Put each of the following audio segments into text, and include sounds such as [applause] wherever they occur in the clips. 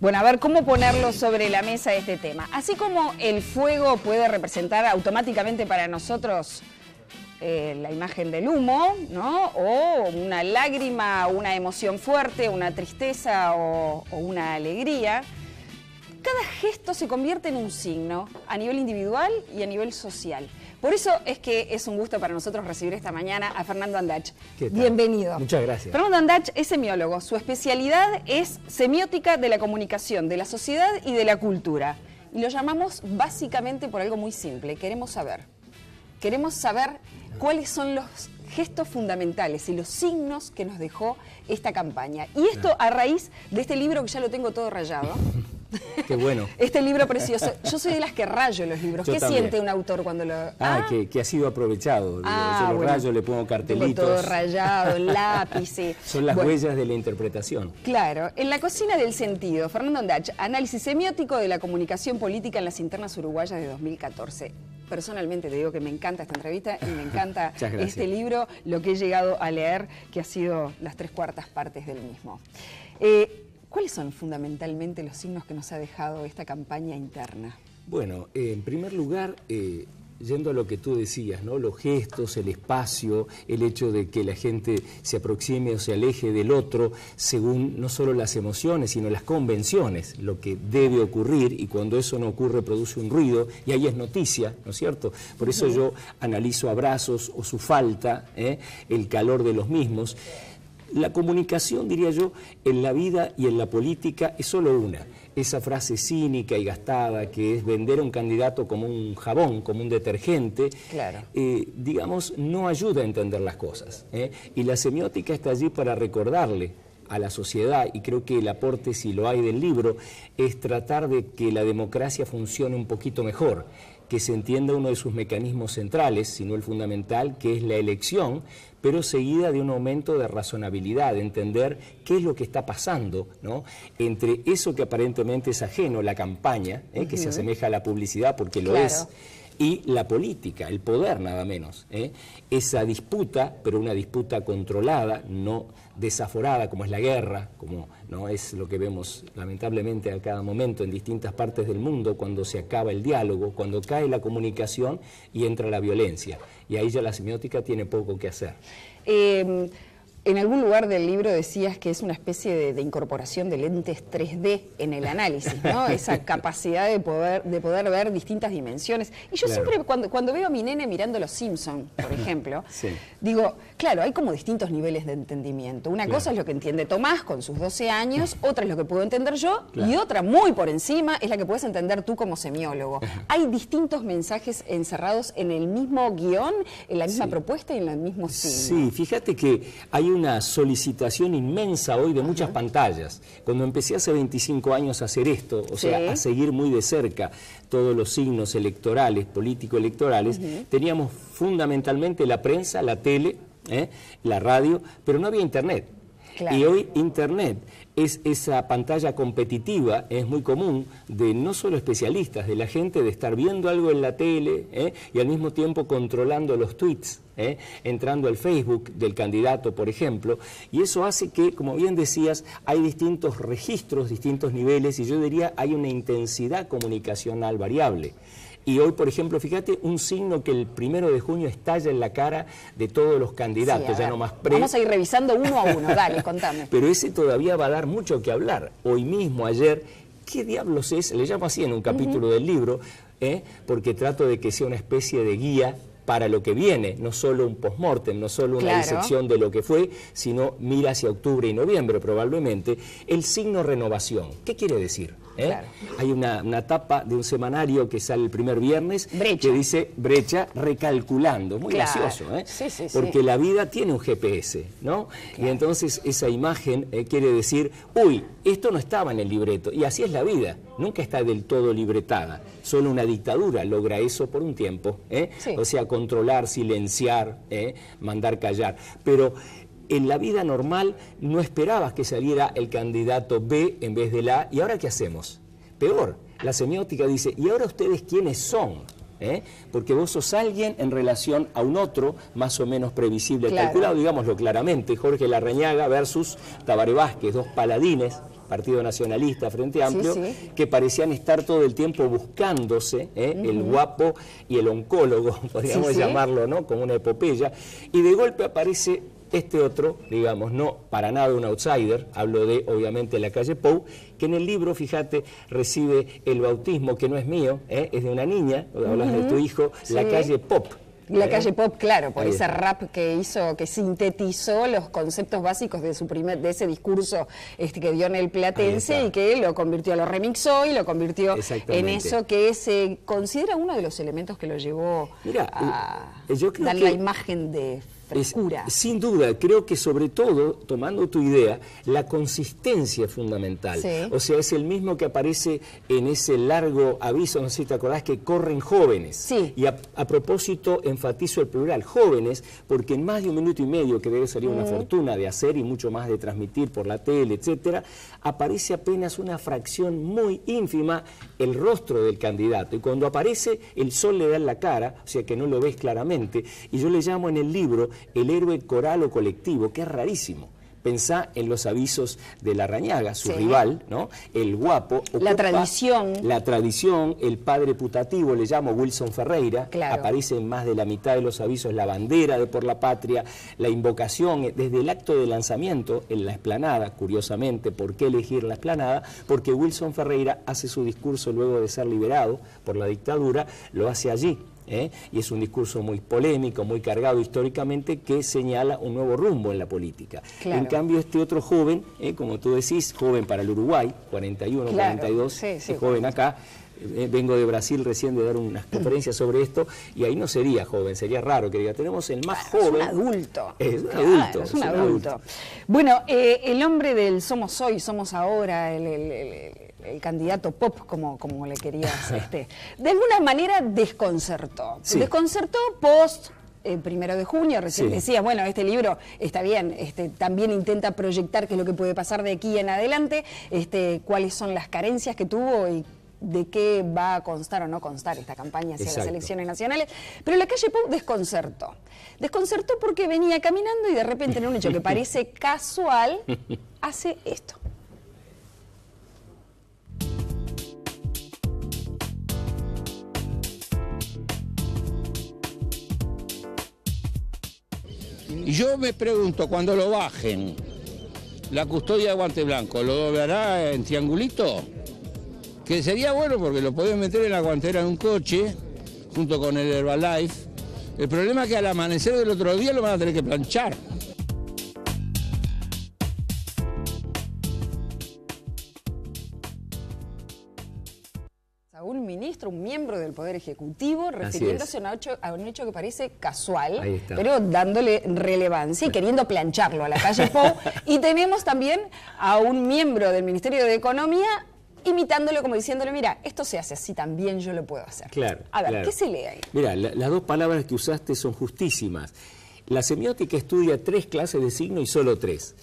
Bueno, a ver cómo ponerlo sobre la mesa este tema. Así como el fuego puede representar automáticamente para nosotros eh, la imagen del humo, ¿no? O una lágrima, una emoción fuerte, una tristeza o, o una alegría. Cada gesto se convierte en un signo a nivel individual y a nivel social. Por eso es que es un gusto para nosotros recibir esta mañana a Fernando Andach. Bienvenido. Muchas gracias. Fernando Andach es semiólogo. Su especialidad es semiótica de la comunicación, de la sociedad y de la cultura. Y lo llamamos básicamente por algo muy simple. Queremos saber. Queremos saber cuáles son los gestos fundamentales y los signos que nos dejó esta campaña. Y esto a raíz de este libro que ya lo tengo todo rayado. [laughs] Qué bueno. [laughs] Este libro precioso. Yo soy de las que rayo los libros. Yo ¿Qué también. siente un autor cuando lo.? Ah, que, que ha sido aprovechado. Ah, yo lo bueno. rayo, le pongo cartelitos. todo rayado, lápices. [laughs] Son las Bueno, huellas de la interpretación. Claro, en la cocina del sentido, Fernando Andach, análisis semiótico de la comunicación política en las internas uruguayas de 2014. Personalmente te digo que me encanta esta entrevista y me encanta [laughs] este libro, lo que he llegado a leer, que ha sido las tres cuartas partes del mismo. Eh, ¿Cuáles son fundamentalmente los signos que nos ha dejado esta campaña interna? Bueno, eh, en primer lugar, eh, yendo a lo que tú decías, ¿no? Los gestos, el espacio, el hecho de que la gente se aproxime o se aleje del otro según no solo las emociones, sino las convenciones, lo que debe ocurrir y cuando eso no ocurre produce un ruido y ahí es noticia, ¿no es cierto? Por eso yo analizo abrazos o su falta, ¿eh? el calor de los mismos. La comunicación, diría yo, en la vida y en la política es solo una. Esa frase cínica y gastada que es vender a un candidato como un jabón, como un detergente, Claro. eh, digamos, no ayuda a entender las cosas. ¿eh? Y la semiótica está allí para recordarle a la sociedad, y creo que el aporte, si lo hay del libro, es tratar de que la democracia funcione un poquito mejor, que se entienda uno de sus mecanismos centrales, si no el fundamental, que es la elección, pero seguida de un aumento de razonabilidad, de entender qué es lo que está pasando ¿no? entre eso que aparentemente es ajeno, la campaña, ¿eh? que se asemeja a la publicidad porque lo Claro. es, y la política, el poder nada menos. ¿eh? Esa disputa, pero una disputa controlada, no desaforada como es la guerra, como no es lo que vemos lamentablemente a cada momento en distintas partes del mundo, cuando se acaba el diálogo, cuando cae la comunicación y entra la violencia. Y ahí ya la semiótica tiene poco que hacer. Eh, en algún lugar del libro decías que es una especie de, de incorporación de lentes 3D en el análisis, ¿no? [laughs] Esa capacidad de poder, de poder ver distintas dimensiones. Y yo Claro. siempre, cuando, cuando veo a mi nene mirando Los Simpson, por ejemplo, [laughs] Sí. digo, claro, hay como distintos niveles de entendimiento. Una Claro. cosa es lo que entiende Tomás con sus 12 años, otra es lo que puedo entender yo, y otra muy por encima es la que puedes entender tú como semiólogo. [laughs] Hay distintos mensajes encerrados en el mismo guion, en la misma Sí. propuesta y en el mismo signo. Sí, fíjate que hay una solicitación inmensa hoy de muchas pantallas. Cuando empecé hace 25 años a hacer esto, o Sí. sea, a seguir muy de cerca todos los signos electorales, político-electorales, teníamos fundamentalmente la prensa, la tele, ¿eh? la radio, pero no había internet. Y hoy Internet es esa pantalla competitiva, es muy común, de no solo especialistas, de la gente de estar viendo algo en la tele ¿eh? y al mismo tiempo controlando los tweets, ¿eh? entrando al Facebook del candidato, por ejemplo. Y eso hace que, como bien decías, hay distintos registros, distintos niveles y yo diría hay una intensidad comunicacional variable. Y hoy, por ejemplo, fíjate un signo que el primero de junio estalla en la cara de todos los candidatos, Sí, ya no más pre. Vamos a ir revisando uno a uno, dale, contame. [laughs] Pero ese todavía va a dar mucho que hablar. Hoy mismo, ayer, ¿qué diablos es? Le llamo así en un capítulo del libro, ¿eh? porque trato de que sea una especie de guía para lo que viene, no solo un postmortem, no solo una Claro. disección de lo que fue, sino mira hacia octubre y noviembre probablemente, el signo renovación. ¿Qué quiere decir? eh? Claro. Hay una, una tapa de un semanario que sale el primer viernes Brecha. que dice brecha recalculando. Muy Claro. gracioso, ¿eh? Sí, sí, sí. Porque la vida tiene un GPS, ¿no? Y entonces esa imagen eh, quiere decir, uy, esto no estaba en el libreto. Y así es la vida, nunca está del todo libretada. Solo una dictadura logra eso por un tiempo, ¿eh? Sí. O sea, controlar, silenciar, ¿eh? mandar callar. Pero en la vida normal no esperabas que saliera el candidato B en vez del A. ¿Y ahora qué hacemos? Peor, la semiótica dice, ¿y ahora ustedes quiénes son? ¿Eh? Porque vos sos alguien en relación a un otro más o menos previsible, Claro. calculado, digámoslo claramente, Jorge Larrañaga versus Tabaré Vázquez, dos paladines Partido Nacionalista, Frente Amplio, que parecían estar todo el tiempo buscándose, ¿eh? el guapo y el oncólogo, [laughs] podríamos llamarlo, ¿no? Como una epopeya, y de golpe aparece este otro, digamos, no para nada un outsider, hablo de obviamente la calle Pou, que en el libro, fíjate, recibe el bautismo que no es mío, ¿eh? es de una niña, hablas de tu hijo, la calle Pop. La ¿Eh? calle Pop, claro, por ese rap que hizo, que sintetizó los conceptos básicos de su primer, de ese discurso este, que dio en el Platense y que lo convirtió, lo remixó y lo convirtió en eso que se considera uno de los elementos que lo llevó a dar la imagen de sin duda, creo que sobre todo, tomando tu idea, la consistencia es fundamental. O sea, es el mismo que aparece en ese largo aviso, no sé si te acordás, que corren jóvenes. Y a, propósito, enfatizo el plural, jóvenes, porque en más de un minuto y medio, que debe salir una fortuna de hacer y mucho más de transmitir por la tele, etcétera, aparece apenas una fracción muy ínfima el rostro del candidato. Y cuando aparece, el sol le da en la cara, o sea que no lo ves claramente. Y yo le llamo en el libro el héroe coral o colectivo, que es rarísimo. Pensá en los avisos de la Rañaga, su rival, ¿no? El guapo. la tradición. La tradición, el padre putativo, le llamo Wilson Ferreira. Aparece en más de la mitad de los avisos la bandera de por la patria, la invocación, eh, desde el acto de lanzamiento en la esplanada, curiosamente, ¿por qué elegir la esplanada? Porque Wilson Ferreira hace su discurso luego de ser liberado por la dictadura, lo hace allí, ¿eh? y es un discurso muy polémico, muy cargado históricamente, que señala un nuevo rumbo en la política. En cambio, este otro joven, ¿eh? como tú decís, joven para el Uruguay, 41, 42, es joven acá, eh, vengo de Brasil recién de dar unas conferencias sobre esto y ahí no sería joven, sería raro que diga, tenemos el más joven. Es un adulto. Es un adulto. Es un, adulto. Bueno, el hombre del somos hoy, somos ahora, el el candidato pop, como, como le querías, [laughs] este, de alguna manera desconcertó. Desconcertó post el eh, primero de junio, recién decía, bueno, este libro está bien, este, también intenta proyectar qué es lo que puede pasar de aquí en adelante, este, cuáles son las carencias que tuvo y de qué va a constar o no constar esta campaña hacia las elecciones nacionales, pero la calle Pop desconcertó. Desconcertó porque venía caminando y de repente en un hecho que [laughs] parece casual, hace esto. Y yo me pregunto, cuando lo bajen, la custodia de guante blanco, ¿lo doblará en triangulito? Que sería bueno porque lo pueden meter en la guantera de un coche, junto con el Herbalife. El problema es que al amanecer del otro día lo van a tener que planchar. Del Poder Ejecutivo, refiriéndose a un, hecho, que parece casual, pero dándole relevancia y queriendo plancharlo a la calle [laughs] Pou. y tenemos también a un miembro del Ministerio de Economía imitándolo como diciéndole, mira, esto se hace así, también yo lo puedo hacer. Claro. A ver, ¿qué se lee ahí? Mira, las dos palabras que usaste son justísimas. La semiótica estudia tres clases de signo y solo tres.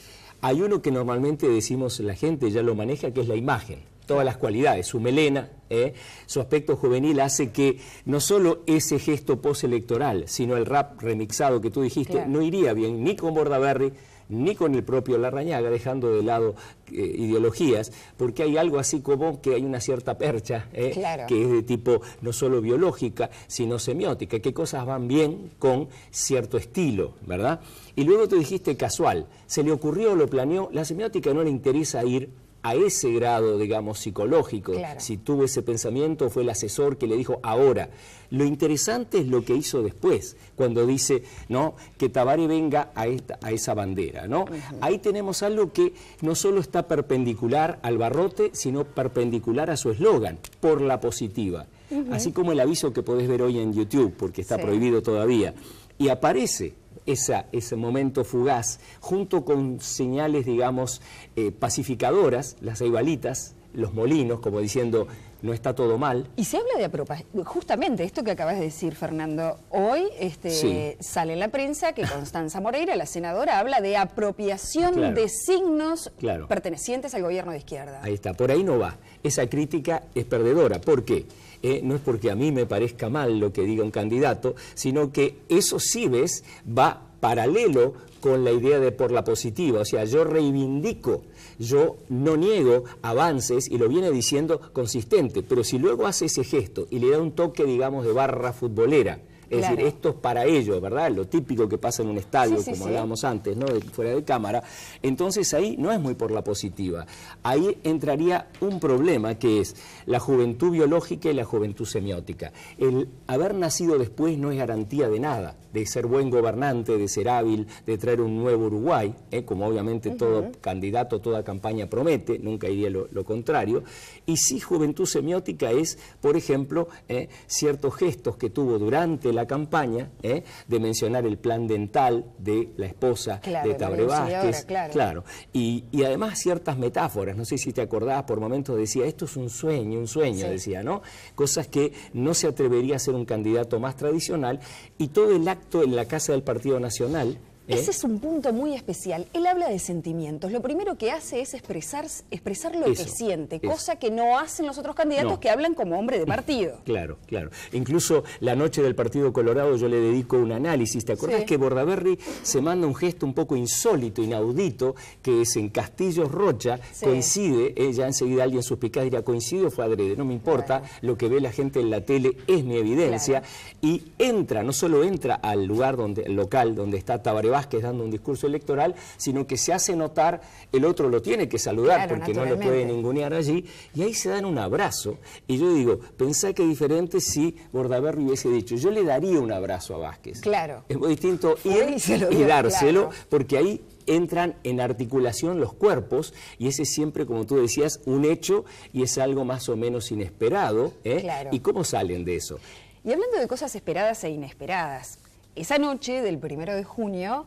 Hay uno que normalmente decimos la gente ya lo maneja, que es la imagen todas las cualidades. Su melena, ¿eh? su aspecto juvenil hace que no solo ese gesto postelectoral, sino el rap remixado que tú dijiste, no iría bien ni con Bordaberry ni con el propio Larrañaga, dejando de lado eh, ideologías, porque hay algo así como que hay una cierta percha, ¿eh? que es de tipo no solo biológica, sino semiótica, qué cosas van bien con cierto estilo, ¿verdad? Y luego tú dijiste casual, se le ocurrió, lo planeó, la semiótica no le interesa ir a ese grado, digamos, psicológico. Si tuvo ese pensamiento, fue el asesor que le dijo ahora. Lo interesante es lo que hizo después, cuando dice ¿no? que Tabari venga a, esta, a esa bandera. ¿no? Ahí tenemos algo que no solo está perpendicular al barrote, sino perpendicular a su eslogan, por la positiva. Así como el aviso que podés ver hoy en YouTube, porque está prohibido todavía. Y aparece ese momento fugaz, junto con señales, digamos, eh, pacificadoras, las aibalitas, los molinos, como diciendo, no está todo mal. Y se habla de apropiación, justamente esto que acabas de decir, Fernando, hoy este, sale en la prensa que Constanza Moreira, la senadora, habla de apropiación de signos pertenecientes al gobierno de izquierda. Ahí está, por ahí no va. Esa crítica es perdedora. ¿Por qué? Eh, no es porque a mí me parezca mal lo que diga un candidato, sino que eso sí ves va paralelo con la idea de por la positiva, o sea, yo reivindico, yo no niego avances y lo viene diciendo consistente, pero si luego hace ese gesto y le da un toque, digamos, de barra futbolera, es decir, esto es para ellos, ¿verdad? Lo típico que pasa en un estadio, como hablábamos antes, ¿no? fuera de cámara. Entonces ahí no es muy por la positiva. Ahí entraría un problema que es la juventud biológica y la juventud semiótica. El haber nacido después no es garantía de nada de ser buen gobernante, de ser hábil, de traer un nuevo Uruguay, ¿eh? como obviamente todo candidato, toda campaña promete, nunca diría lo, contrario, y sí juventud semiótica es, por ejemplo, ¿eh? ciertos gestos que tuvo durante la campaña, ¿eh? de mencionar el plan dental de la esposa de Tabre Vázquez, claro, Y, además ciertas metáforas, no sé si te acordás, por momentos decía, esto es un sueño, un sueño, decía, ¿no? Cosas que no se atrevería a ser un candidato más tradicional, y todo el acto en la Casa del Partido Nacional. Ese es un punto muy especial. Él habla de sentimientos. Lo primero que hace es expresar, expresar lo que siente, cosa que no hacen los otros candidatos que hablan como hombre de [laughs] partido. Claro, claro. Incluso la noche del Partido Colorado yo le dedico un análisis. ¿Te acuerdas que Bordaberry se manda un gesto un poco insólito, inaudito, que es en Castillo Rocha, coincide, eh, ya enseguida alguien suspicaz dirá, coincide o fue adrede, no me importa, lo que ve la gente en la tele es mi evidencia, y entra, no solo entra al lugar donde, local donde está Tabaré Vázquez dando un discurso electoral, sino que se hace notar, el otro lo tiene que saludar porque no lo puede ningunear allí, y ahí se dan un abrazo. Y yo digo, pensá que diferente si Bordaberry hubiese dicho, yo le daría un abrazo a Vázquez. Claro. Es muy distinto ir y, dárselo, porque ahí entran en articulación los cuerpos y ese es siempre, como tú decías, un hecho y es algo más o menos inesperado. ¿eh? ¿Y cómo salen de eso? Y hablando de cosas esperadas e inesperadas, esa noche del primero de junio,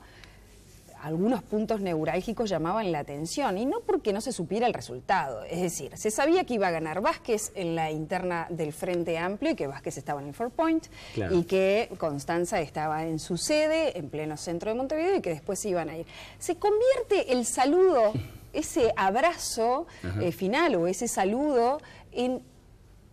algunos puntos neurálgicos llamaban la atención, y no porque no se supiera el resultado. Es decir, se sabía que iba a ganar Vázquez en la interna del Frente Amplio y que Vázquez estaba en el Four Point, y que Constanza estaba en su sede, en pleno centro de Montevideo, y que después se iban a ir. Se convierte el saludo, ese abrazo eh, final o ese saludo en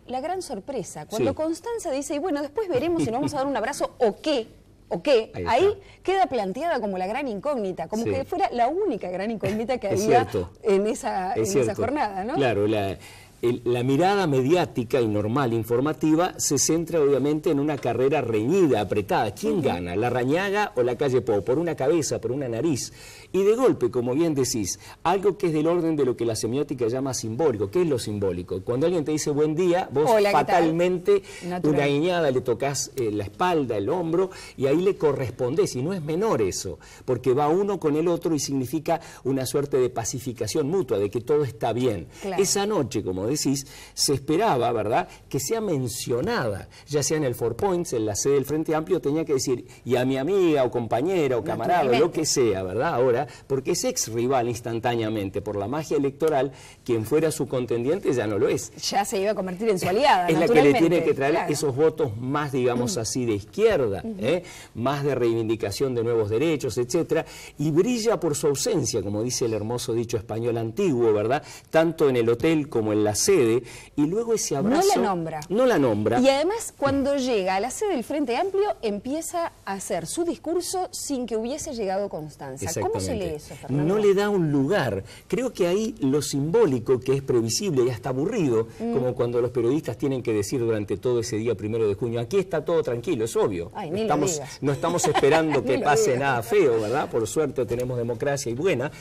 la gran sorpresa. Cuando Constanza dice, y bueno, después veremos si nos vamos a dar un abrazo o qué, ¿O qué? Ahí, queda planteada como la gran incógnita, como que fuera la única gran incógnita que había en esa, en esa jornada, ¿no? Claro, la, la mirada mediática y normal informativa se centra obviamente en una carrera reñida, apretada. ¿Quién gana? ¿La Rañaga o la calle Po? Por una cabeza, por una nariz. Y de golpe, como bien decís, algo que es del orden de lo que la semiótica llama simbólico. ¿Qué es lo simbólico? Cuando alguien te dice buen día, vos fatalmente una guiñada le tocas eh, la espalda, el hombro, y ahí le correspondes. Y no es menor eso, porque va uno con el otro y significa una suerte de pacificación mutua, de que todo está bien. Esa noche, como decís, se esperaba, ¿verdad?, que sea mencionada, ya sea en el Four Points, en la sede del Frente Amplio, tenía que decir, y a mi amiga o compañera o camarada, lo que sea, ¿verdad?, ahora, porque es ex rival instantáneamente, por la magia electoral, quien fuera su contendiente ya no lo es. Ya se iba a convertir en su aliada, Es la que le tiene que traer esos votos más, digamos así, de izquierda, ¿eh? más de reivindicación de nuevos derechos, etcétera, y brilla por su ausencia, como dice el hermoso dicho español antiguo, ¿verdad?, tanto en el hotel como en la sede y luego ese abrazo... No la nombra. No la nombra. Y además cuando llega a la sede del Frente Amplio empieza a hacer su discurso sin que hubiese llegado Constanza. ¿Cómo se lee eso, Fernando? No le da un lugar. Creo que ahí lo simbólico, que es previsible y hasta aburrido, mm. como cuando los periodistas tienen que decir durante todo ese día primero de junio, aquí está todo tranquilo, es obvio. estamos, no estamos esperando [laughs] que pase nada feo, ¿verdad? Por suerte tenemos democracia y buena.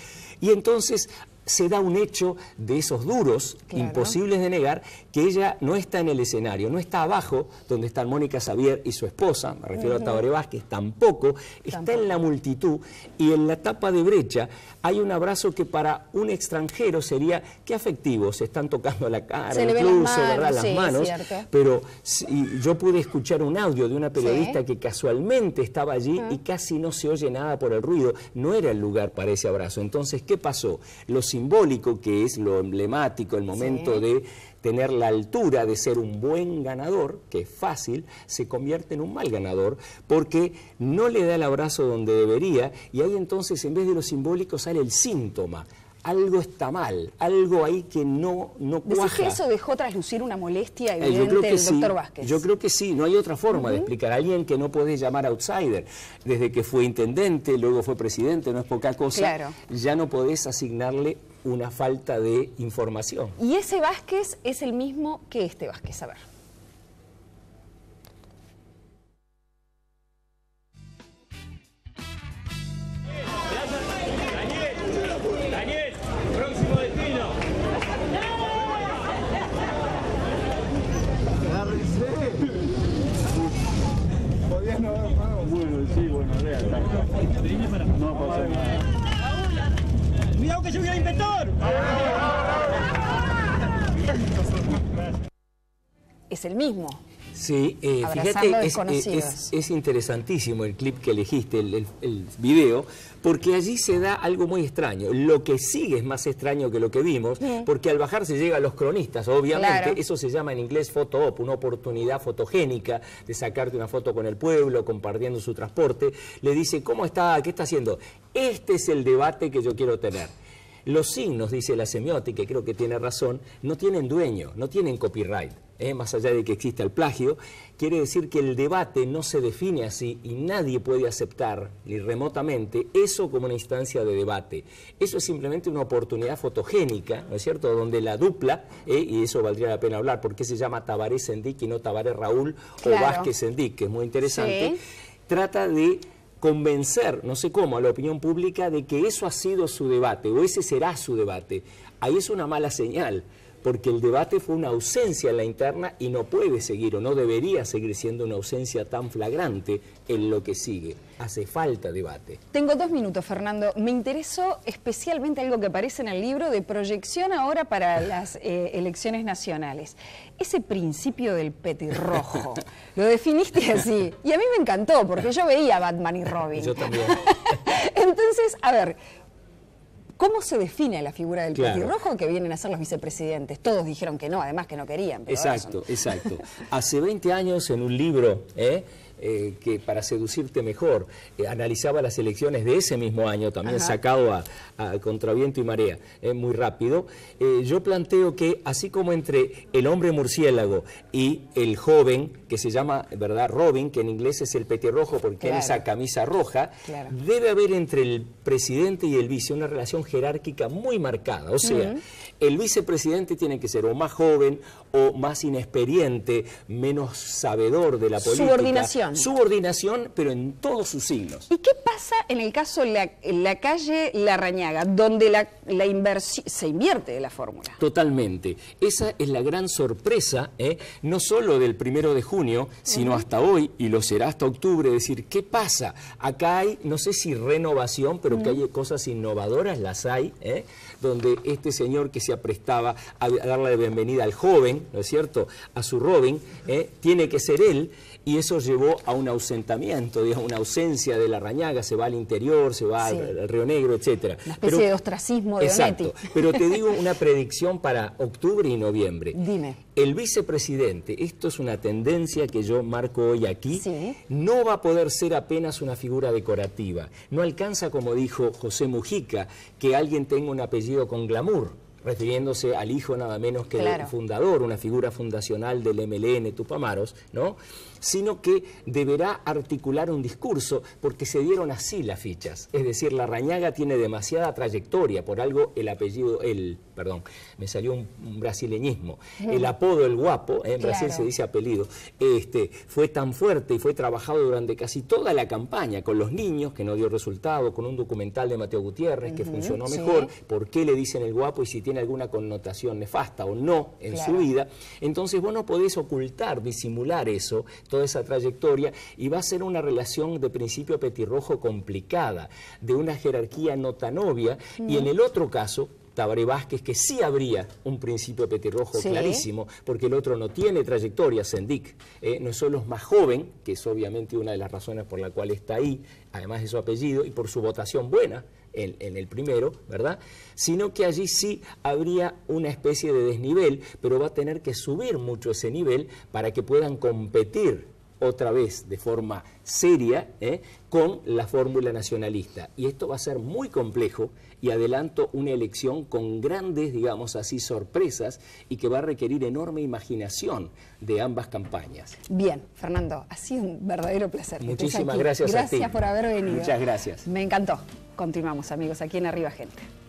Y entonces se da un hecho de esos duros, imposibles de negar, que ella no está en el escenario, no está abajo, donde están Mónica Xavier y su esposa, me refiero a Tabaré Vázquez, tampoco, está en la multitud. Y en la tapa de brecha hay un abrazo que para un extranjero sería, qué afectivo, se están tocando la cara, incluso, las manos, pero yo pude escuchar un audio de una periodista que casualmente estaba allí y casi no se oye nada por el ruido, no era el lugar para ese abrazo. Entonces, ¿qué pasó? Los simbólico, que es lo emblemático, el momento de tener la altura de ser un buen ganador, que es fácil, se convierte en un mal ganador porque no le da el abrazo donde debería y ahí entonces en vez de lo simbólico sale el síntoma. Algo está mal, algo ahí que no, no ¿Decís cuaja. que eso dejó traslucir una molestia Eh, yo creo que del sí. doctor Vázquez? Yo creo que sí, no hay otra forma de explicar. Alguien que no podés llamar outsider, desde que fue intendente, luego fue presidente, no es poca cosa, Claro. ya no podés asignarle una falta de información. Y ese Vázquez es el mismo que este Vázquez. A ver. Es el mismo. Sí, eh, fíjate, es, desconocidos. es- es interesantísimo el clip que elegiste, el, el- el video, porque allí se da algo muy extraño. Lo que sigue es más extraño que lo que vimos, porque al bajar se llega a los cronistas, obviamente, Claro. eso se llama en inglés photo op, una oportunidad fotogénica de sacarte una foto con el pueblo, compartiendo su transporte. Le dice, ¿cómo está? ¿Qué está haciendo? Este es el debate que yo quiero tener. Los signos, dice la semiótica, y creo que tiene razón, no tienen dueño, no tienen copyright. ¿eh? Más allá de que exista el plagio, quiere decir que el debate no se define así y nadie puede aceptar, ni remotamente, eso como una instancia de debate. Eso es simplemente una oportunidad fotogénica, ¿no es cierto?, donde la dupla, ¿eh? y eso valdría la pena hablar, porque se llama Tabaré Sendic y no Tabaré Raúl Claro. o Vázquez Sendic, que es muy interesante, Sí. trata de convencer, no sé cómo, a la opinión pública de que eso ha sido su debate o ese será su debate. Ahí es una mala señal, porque el debate fue una ausencia en la interna y no puede seguir o no debería seguir siendo una ausencia tan flagrante en lo que sigue. Hace falta debate. Tengo dos minutos, Fernando. Me interesó especialmente algo que aparece en el libro de proyección ahora para las eh, elecciones nacionales. Ese principio del petirrojo. [laughs] Lo definiste así. Y a mí me encantó, porque yo veía Batman y Robin. Yo también. [laughs] Entonces, a ver, ¿cómo se define la figura del Claro. petirrojo que vienen a ser los vicepresidentes? Todos dijeron que no, además que no querían. pero Exacto, son- exacto. Hace 20 años en un libro ¿eh? Eh, que para seducirte mejor eh, analizaba las elecciones de ese mismo año, también Ajá. sacado a, a contraviento y marea, eh, muy rápido, eh, yo planteo que así como entre el hombre murciélago y el joven, que se llama, ¿verdad?, Robin, que en inglés es el petirrojo porque tiene Claro. esa camisa roja, Claro. debe haber entre el presidente y el vice una relación jerárquica muy marcada. O sea, el vicepresidente tiene que ser o más joven o más inexperiente, menos sabedor de la política. Subordinación. Subordinación, pero en todos sus signos. ¿Y qué pasa en el caso de la, la calle Larrañaga, donde la, la inversi- se invierte de la fórmula? Totalmente. Esa es la gran sorpresa, ¿eh? no solo del primero de junio, sino hasta hoy, y lo será hasta octubre, decir, ¿qué pasa? Acá hay, no sé si renovación, pero que hay cosas innovadoras, las hay, ¿eh? donde este señor que se aprestaba a, a darle la bienvenida al joven, ¿no es cierto?, a su Robin, ¿eh? tiene que ser él, y eso llevó a un ausentamiento, digamos, una ausencia de la rañaga, se va al interior, se va Sí. al, al Río Negro, etcétera. Una especie de ostracismo de Exacto. Onetti. [laughs] Pero te digo una predicción para octubre y noviembre. Dime. El vicepresidente, esto es una tendencia que yo marco hoy aquí, Sí. no va a poder ser apenas una figura decorativa. No alcanza, como dijo José Mujica, que alguien tenga un apellido con glamour refiriéndose al hijo nada menos que Claro. del fundador, una figura fundacional del MLN Tupamaros, ¿no? Sino que deberá articular un discurso porque se dieron así las fichas. Es decir, la Rañaga tiene demasiada trayectoria, por algo el apellido, el, perdón, me salió un, un brasileñismo, el apodo el guapo, ¿eh? en Brasil se dice apellido, este, fue tan fuerte y fue trabajado durante casi toda la campaña con los niños, que no dio resultado, con un documental de Mateo Gutiérrez que funcionó sí. mejor, por qué le dicen el guapo y si tiene alguna connotación nefasta o no en Claro. su vida. Entonces vos no podés ocultar, disimular eso, toda esa trayectoria, y va a ser una relación de principio petirrojo complicada, de una jerarquía no tan obvia, y en el otro caso, Tabaré Vázquez, que sí habría un principio petirrojo Sí. clarísimo, porque el otro no tiene trayectoria, Sendic, eh, no solo es más joven, que es obviamente una de las razones por la cual está ahí, además de su apellido, y por su votación buena en, en el primero, ¿verdad? Sino que allí sí habría una especie de desnivel, pero va a tener que subir mucho ese nivel para que puedan competir otra vez de forma seria ¿eh? con la fórmula nacionalista. Y esto va a ser muy complejo y adelanto una elección con grandes, digamos así, sorpresas y que va a requerir enorme imaginación de ambas campañas. Bien, Fernando, ha sido un verdadero placer. Muchísimas aquí. gracias a ti. Gracias por haber venido. Muchas gracias. Me encantó. Continuamos, amigos, aquí en Arriba Gente.